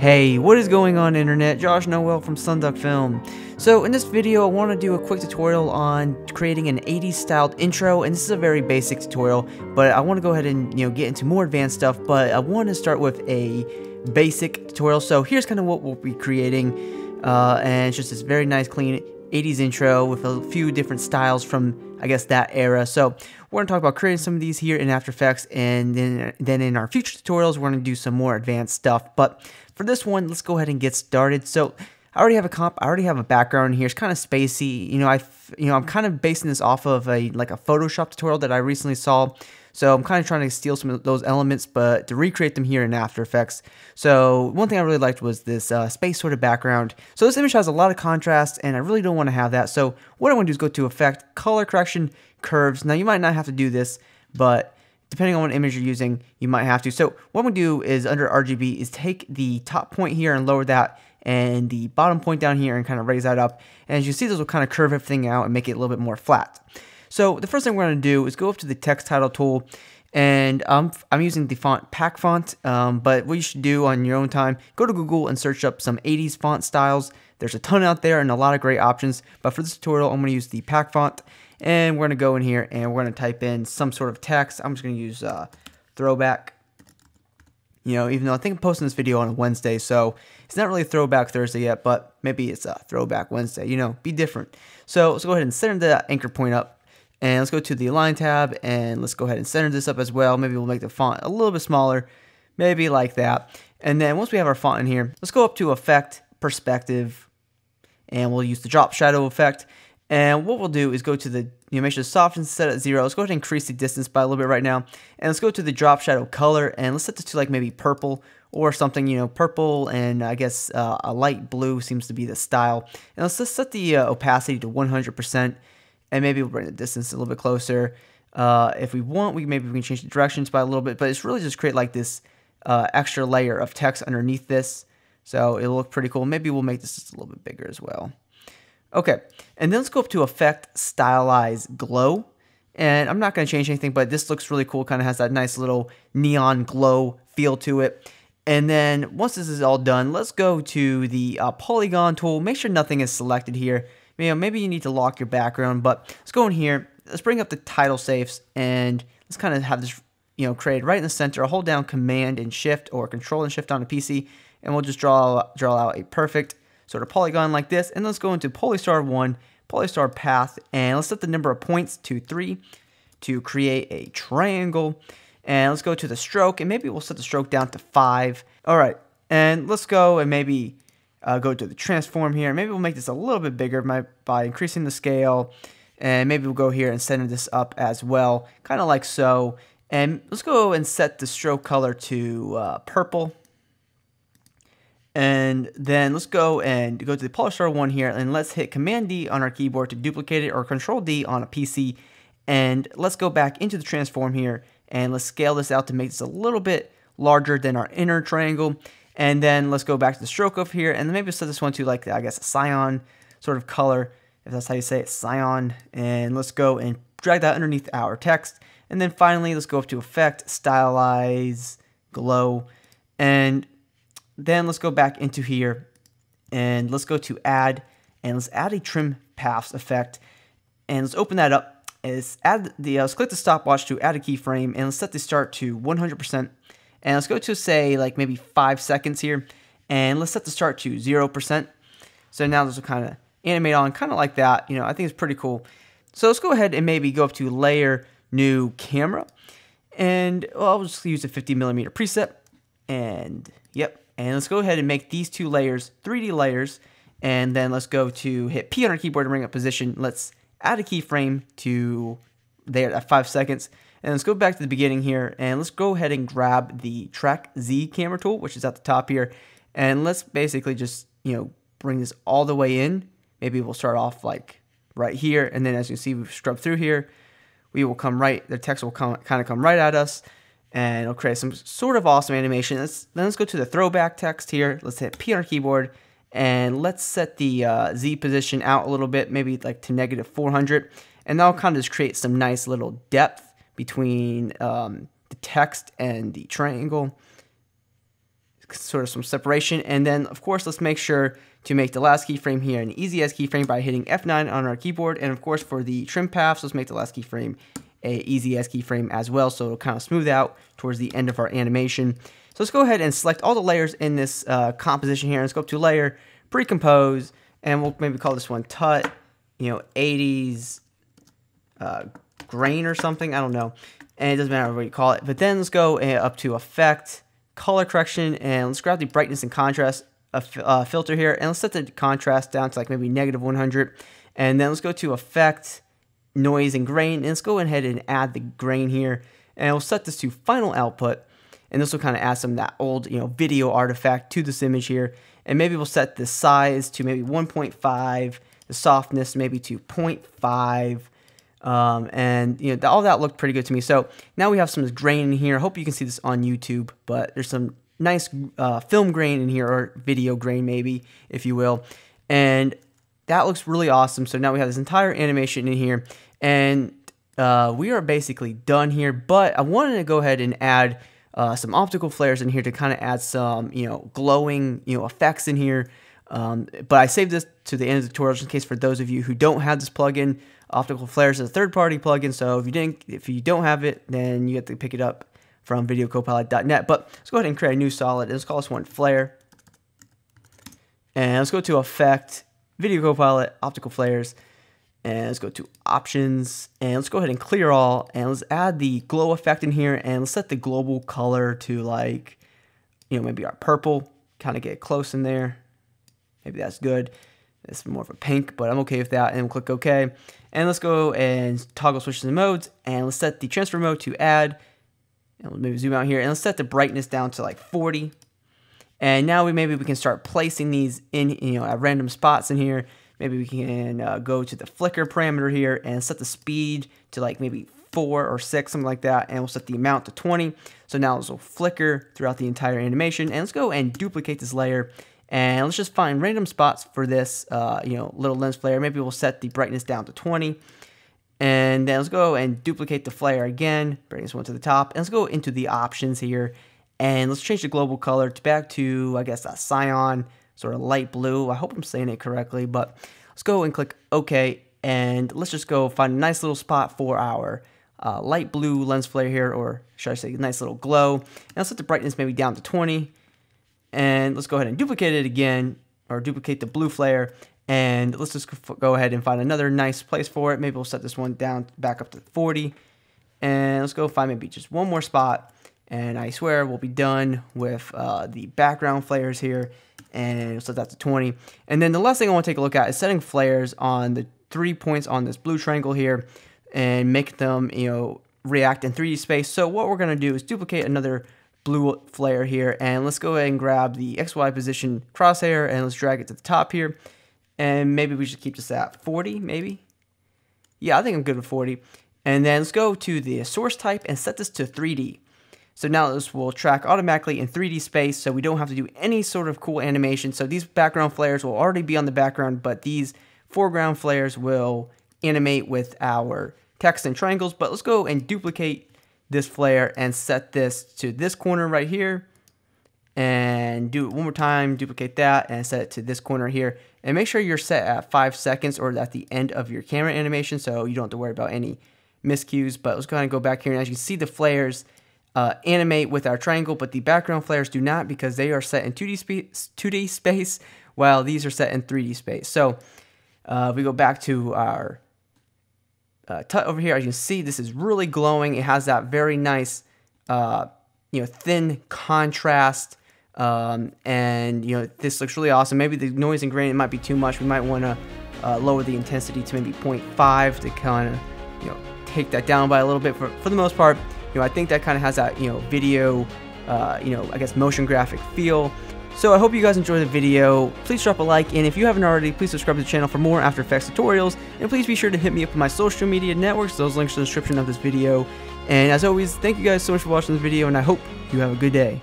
Hey, what is going on internet? Josh Noel from Sonduck Film. So in this video I want to do a quick tutorial on creating an 80s styled intro and this is a very basic tutorial but I want to go ahead and you know get into more advanced stuff but I want to start with a basic tutorial. So here's kind of what we'll be creating uh, and it's just this very nice clean 80s intro with a few different styles from I guess that era. So we're going to talk about creating some of these here in After Effects and then, then in our future tutorials we're going to do some more advanced stuff. But for this one, let's go ahead and get started. So I already have a comp. I already have a background here. It's kind of spacey. You know, I you know I'm kind of basing this off of a like a Photoshop tutorial that I recently saw. So I'm kind of trying to steal some of those elements, but to recreate them here in After Effects. So one thing I really liked was this uh, space sort of background. So this image has a lot of contrast, and I really don't want to have that. So what I want to do is go to Effect, Color Correction, Curves. Now you might not have to do this, but depending on what image you're using, you might have to. So what we do is under RGB is take the top point here and lower that and the bottom point down here and kind of raise that up. And as you see, this will kind of curve everything out and make it a little bit more flat. So the first thing we're going to do is go up to the text title tool and um, I'm using the font Pack Font, um, but what you should do on your own time, go to Google and search up some 80s font styles. There's a ton out there and a lot of great options, but for this tutorial, I'm going to use the Pack Font, and we're going to go in here and we're going to type in some sort of text. I'm just going to use uh, throwback. You know, even though I think I'm posting this video on a Wednesday, so it's not really Throwback Thursday yet, but maybe it's a Throwback Wednesday. You know, be different. So let's go ahead and center the anchor point up and let's go to the Align tab and let's go ahead and center this up as well. Maybe we'll make the font a little bit smaller, maybe like that. And then once we have our font in here, let's go up to Effect, Perspective, and we'll use the Drop Shadow effect. And what we'll do is go to the, you know, make sure the soften set at zero. Let's go ahead and increase the distance by a little bit right now. And let's go to the drop shadow color and let's set this to like maybe purple or something, you know, purple and I guess uh, a light blue seems to be the style. And let's just set the uh, opacity to 100% and maybe we'll bring the distance a little bit closer. Uh, if we want, we maybe we can change the directions by a little bit, but it's really just create like this uh, extra layer of text underneath this. So it'll look pretty cool. Maybe we'll make this just a little bit bigger as well. Okay, and then let's go up to Effect, Stylize, Glow. And I'm not going to change anything, but this looks really cool. Kind of has that nice little neon glow feel to it. And then once this is all done, let's go to the uh, polygon tool. Make sure nothing is selected here you know, maybe you need to lock your background, but let's go in here. Let's bring up the title safes and let's kind of have this, you know, created right in the center. I'll hold down Command and Shift or Control and Shift on a PC, and we'll just draw draw out a perfect sort of polygon like this. And let's go into Polystar 1, Polystar Path, and let's set the number of points to 3 to create a triangle. And let's go to the stroke, and maybe we'll set the stroke down to 5. All right, and let's go and maybe uh, go to the transform here. Maybe we'll make this a little bit bigger by, by increasing the scale. And maybe we'll go here and center this up as well, kind of like so. And let's go and set the stroke color to uh, purple. And then let's go and go to the Polystar one here and let's hit Command D on our keyboard to duplicate it or Control D on a PC. And let's go back into the transform here and let's scale this out to make this a little bit larger than our inner triangle. And then let's go back to the stroke of here, and maybe set this one to like, I guess, a cyan sort of color, if that's how you say it, cyan. And let's go and drag that underneath our text. And then finally, let's go up to Effect, Stylize, Glow. And then let's go back into here, and let's go to Add, and let's add a Trim Paths effect. And let's open that up. Is add the uh, let's click the stopwatch to add a keyframe, and let's set the start to 100%. And let's go to say like maybe five seconds here. And let's set the start to 0%. So now this will kind of animate on kind of like that. You know, I think it's pretty cool. So let's go ahead and maybe go up to layer, new camera. And well, I'll just use a 50 millimeter preset. And yep. And let's go ahead and make these two layers 3D layers. And then let's go to hit P on our keyboard to bring up position. Let's add a keyframe to there at five seconds. And let's go back to the beginning here and let's go ahead and grab the Track Z camera tool, which is at the top here. And let's basically just, you know, bring this all the way in. Maybe we'll start off like right here. And then as you see, we've scrubbed through here. We will come right, the text will come, kind of come right at us and it'll create some sort of awesome animation. Let's, then let's go to the throwback text here. Let's hit P on our keyboard and let's set the uh, Z position out a little bit, maybe like to negative 400. And that'll kind of just create some nice little depth between um, the text and the triangle. sort of some separation. And then, of course, let's make sure to make the last keyframe here an Easy Ease keyframe by hitting F9 on our keyboard. And of course, for the trim paths, let's make the last keyframe a Easy Ease keyframe as well, so it'll kind of smooth out towards the end of our animation. So let's go ahead and select all the layers in this uh, composition here. Let's go up to layer, pre-compose, and we'll maybe call this one tut, you know, 80s uh, grain or something. I don't know. And it doesn't matter what you call it. But then let's go uh, up to effect, color correction, and let's grab the brightness and contrast uh, uh, filter here. And let's set the contrast down to like maybe negative 100. And then let's go to effect, noise, and grain. And let's go ahead and add the grain here. And we'll set this to final output. And this will kind of add some of that old, you know, video artifact to this image here. And maybe we'll set the size to maybe 1.5, the softness maybe to 0.5, um, and you know all that looked pretty good to me. So now we have some grain in here. I hope you can see this on YouTube, but there's some nice uh, film grain in here or video grain maybe, if you will. And that looks really awesome. So now we have this entire animation in here, and uh, we are basically done here. But I wanted to go ahead and add uh, some optical flares in here to kind of add some you know glowing you know effects in here. Um, but I saved this to the end of the tutorial just in case for those of you who don't have this plugin. Optical Flares is a third-party plugin, so if you didn't, if you don't have it, then you have to pick it up from VideoCopilot.net. But let's go ahead and create a new solid. Let's call this one Flare, and let's go to Effect, Video Copilot, Optical Flares, and let's go to Options, and let's go ahead and clear all, and let's add the glow effect in here, and let's set the global color to like, you know, maybe our purple, kind of get close in there. Maybe that's good. It's more of a pink, but I'm okay with that. And we'll click OK. And let's go and toggle switches and modes. And let's set the transfer mode to add. And we'll maybe zoom out here. And let's set the brightness down to like 40. And now we maybe we can start placing these in, you know, at random spots in here. Maybe we can uh, go to the flicker parameter here and set the speed to like maybe four or six, something like that. And we'll set the amount to 20. So now this will flicker throughout the entire animation. And let's go and duplicate this layer and let's just find random spots for this, uh, you know, little lens flare. Maybe we'll set the brightness down to 20. And then let's go and duplicate the flare again, bring this one to the top. And let's go into the options here. And let's change the global color to back to, I guess, a cyan, sort of light blue. I hope I'm saying it correctly, but let's go and click OK. And let's just go find a nice little spot for our uh, light blue lens flare here, or should I say, nice little glow. And let's set the brightness maybe down to 20. And let's go ahead and duplicate it again, or duplicate the blue flare. And let's just go ahead and find another nice place for it. Maybe we'll set this one down back up to 40. And let's go find maybe just one more spot. And I swear we'll be done with uh, the background flares here. And set that to 20. And then the last thing I want to take a look at is setting flares on the three points on this blue triangle here and make them, you know, react in 3D space. So what we're going to do is duplicate another blue flare here. And let's go ahead and grab the XY position crosshair and let's drag it to the top here. And maybe we should keep this at 40, maybe? Yeah, I think I'm good with 40. And then let's go to the source type and set this to 3D. So now this will track automatically in 3D space so we don't have to do any sort of cool animation. So these background flares will already be on the background, but these foreground flares will animate with our text and triangles. But let's go and duplicate this flare and set this to this corner right here and do it one more time, duplicate that and set it to this corner here. And make sure you're set at five seconds or at the end of your camera animation so you don't have to worry about any miscues. But let's go ahead and go back here and as you can see the flares uh, animate with our triangle, but the background flares do not because they are set in 2D, sp 2D space while these are set in 3D space. So uh, we go back to our uh, tut over here, as you can see, this is really glowing. It has that very nice, uh, you know, thin contrast. Um, and, you know, this looks really awesome. Maybe the noise and grain, might be too much. We might want to uh, lower the intensity to maybe 0.5 to kind of, you know, take that down by a little bit. For, for the most part, you know, I think that kind of has that, you know, video, uh, you know, I guess motion graphic feel. So I hope you guys enjoyed the video. Please drop a like, and if you haven't already, please subscribe to the channel for more After Effects tutorials, and please be sure to hit me up on my social media networks. Those links in the description of this video. And as always, thank you guys so much for watching this video, and I hope you have a good day.